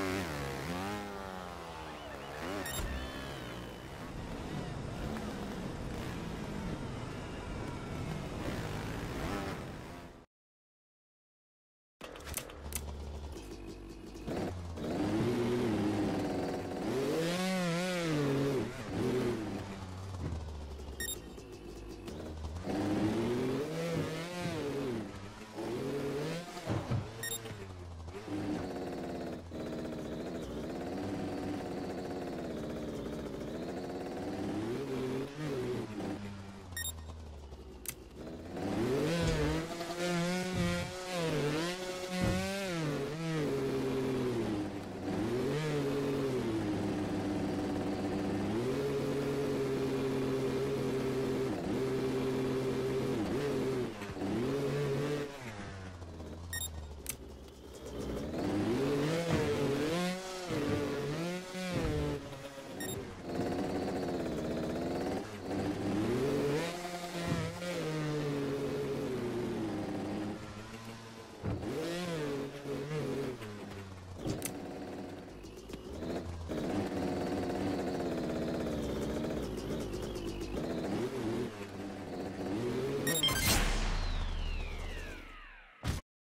Yeah.